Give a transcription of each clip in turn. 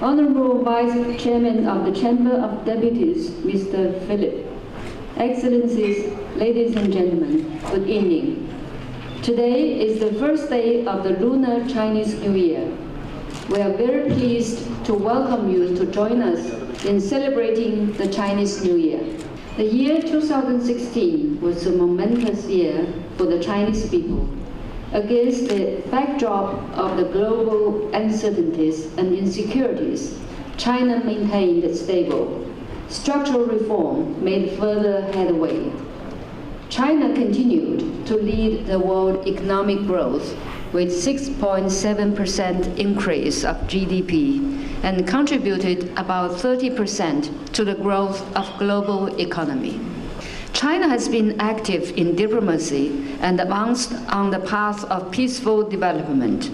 Honorable Vice Chairman of the Chamber of Deputies, Mr. Philip. Excellencies, ladies and gentlemen, good evening. Today is the first day of the Lunar Chinese New Year. We are very pleased to welcome you to join us in celebrating the Chinese New Year. The year 2016 was a momentous year for the Chinese people. Against the backdrop of the global uncertainties and insecurities, China maintained stable. Structural reform made further headway. China continued to lead the world economic growth with 6.7% increase of GDP and contributed about 30% to the growth of global economy. China has been active in diplomacy and advanced on the path of peaceful development.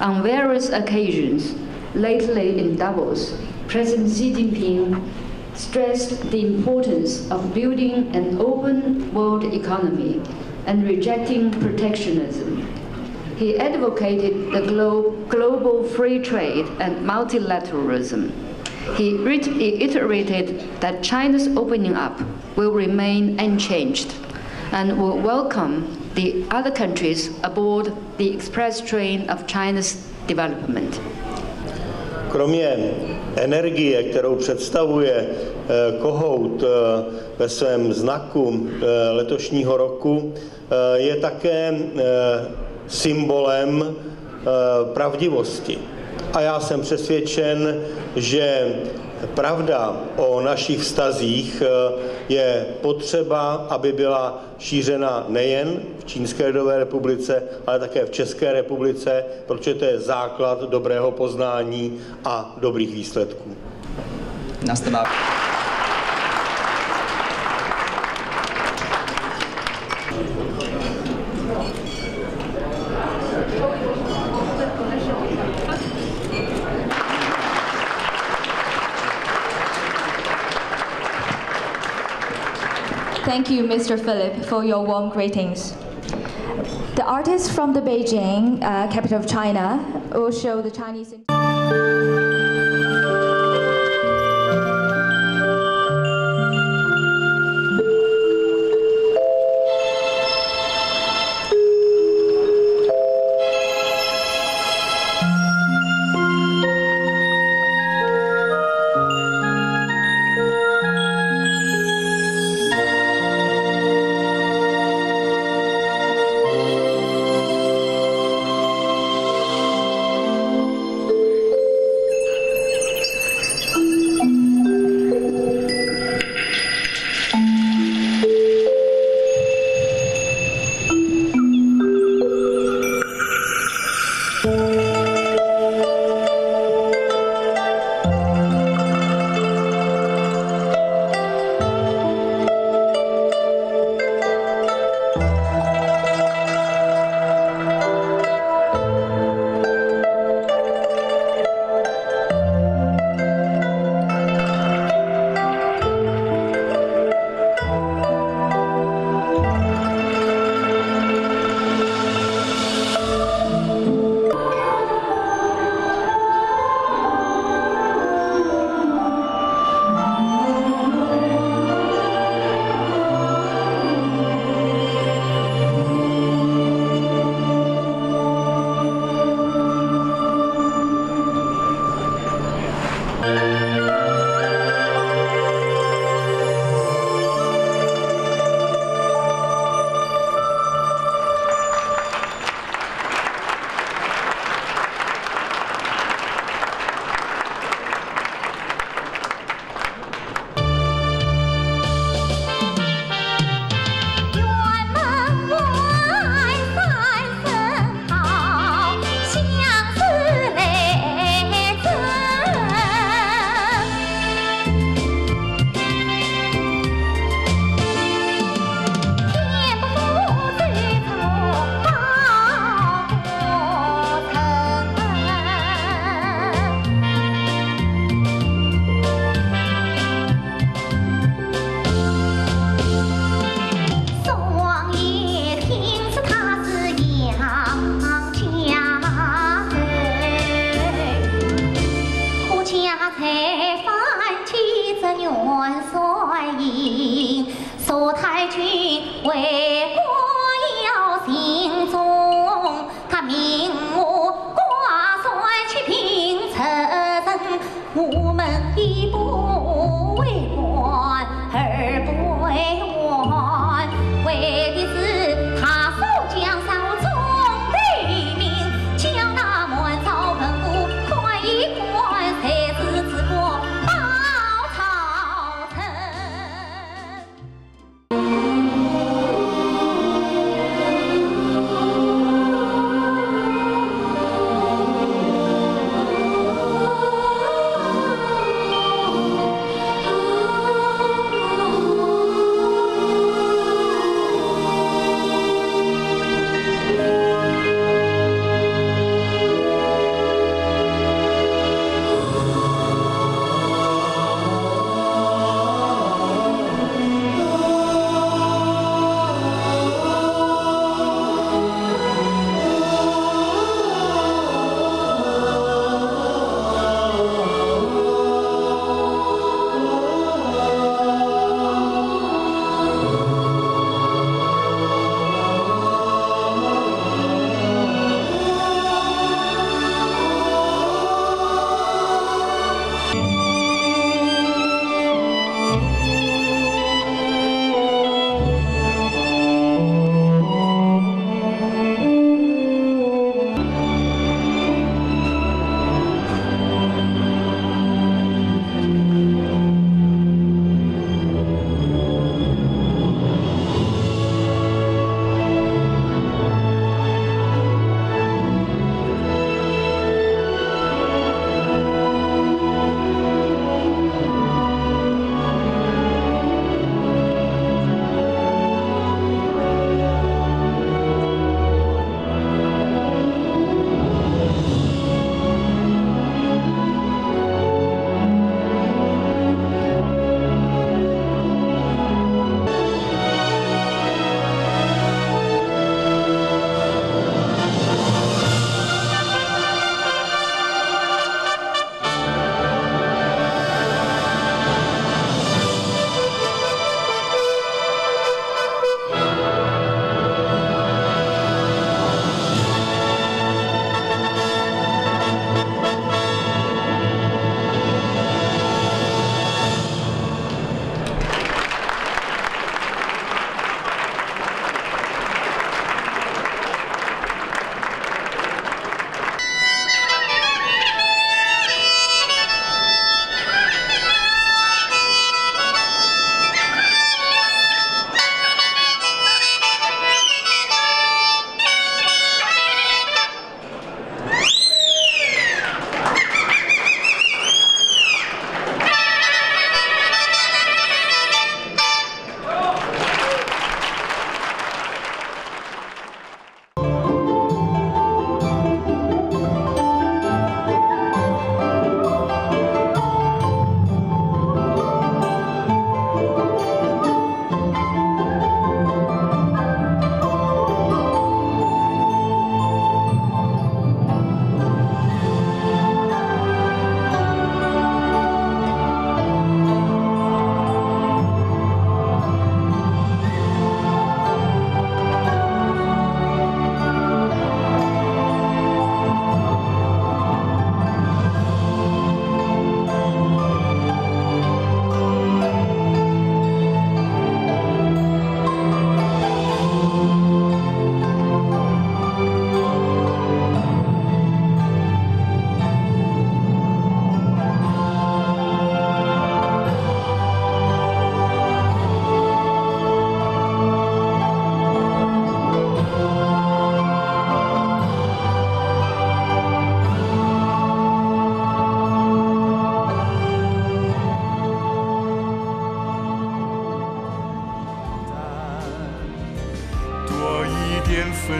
On various occasions, lately in Davos, President Xi Jinping stressed the importance of building an open world economy and rejecting protectionism. He advocated the glo global free trade and multilateralism. He reiterated that China's opening up will remain unchanged and will welcome the other countries aboard the express train of China's development. Kromě energie, kterou představuje kohout ve svém znaku letošního roku, je také symbolem pravdivosti. A já jsem přesvědčen, že pravda o našich vztazích je potřeba, aby byla šířena nejen v Čínské lidové republice, ale také v České republice, protože to je základ dobrého poznání a dobrých výsledků. Thank you, Mr. Philip, for your warm greetings. The artists from the Beijing, uh, capital of China, will show the Chinese.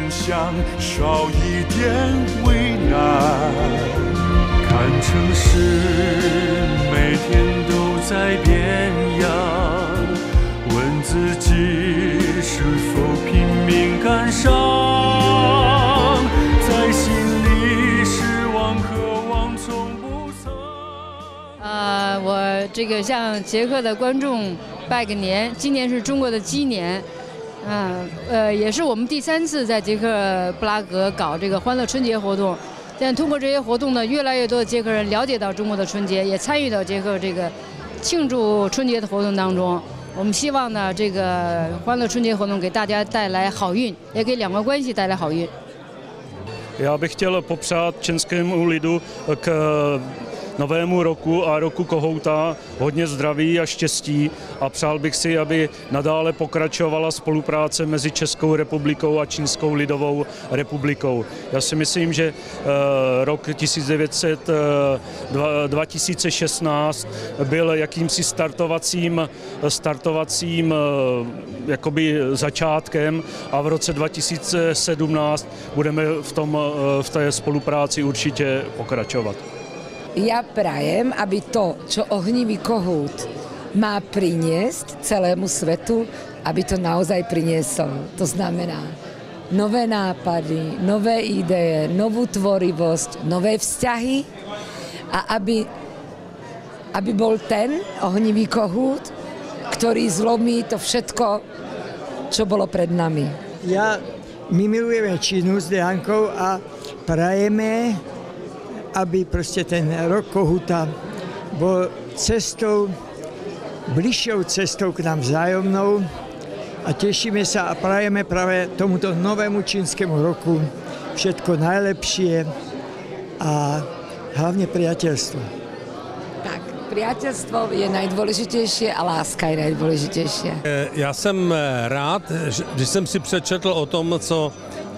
点分享，少一点为难。看城市每天都在变样，问自己是否拼命赶上，在心里失望渴望从不曾。呃，我这个向捷克的观众拜个年。今年是中国的鸡年，嗯呃，也是我们第三次在捷克布拉格搞这个欢乐春节活动。现在通过这些活动呢，越来越多的捷克人了解到中国的春节，也参与到捷克这个庆祝春节的活动当中。我们希望呢，这个欢乐春节活动给大家带来好运，也给两国关系带来好运。Já bych chtěl popřát českému lidu k novému roku a roku kohouta hodně zdraví a štěstí a přál bych si, aby nadále pokračovala spolupráce mezi Českou republikou a Čínskou lidovou republikou. Já si myslím, že rok 1900, 2016 byl jakýmsi startovacím, startovacím jakoby začátkem a v roce 2017 budeme v, tom, v té spolupráci určitě pokračovat. Ja prajem, aby to, čo ohnivý kohút má priniesť celému svetu, aby to naozaj priniesol. To znamená nové nápady, nové ideje, novú tvorivosť, nové vzťahy a aby, aby bol ten ohnivý kohút, ktorý zlomí to všetko, čo bolo pred nami. Ja, my milujeme Čínu s Diankou a prajeme aby prostě ten rok Kohuta byl cestou, bližšou cestou k nám vzájomnou a těšíme se a prajeme právě tomuto novému čínskému roku všetko najlepšie a hlavně přátelství. Tak, priateľstvo je najdôležitejšie a láska je najdôležitejšia. Já jsem rád, když jsem si přečetl o tom, co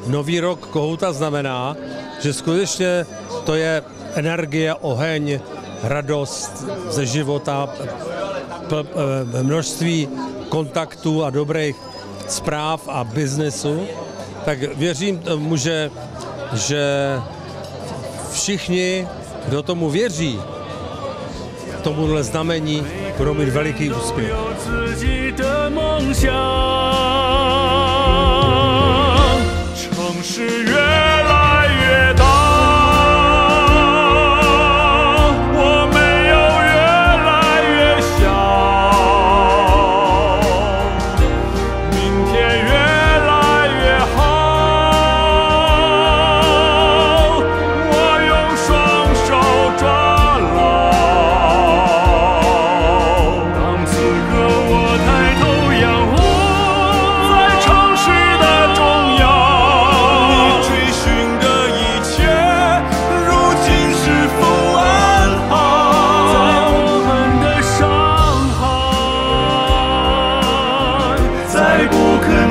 nový rok Kohouta znamená, že skutečně to je energie, oheň, radost ze života, množství kontaktů a dobrých zpráv a biznesu, tak věřím tomu, že, že všichni, kdo tomu věří, tomuhle znamení, budou mít veliký úspěch. 是。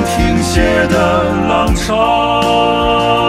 停歇的浪潮。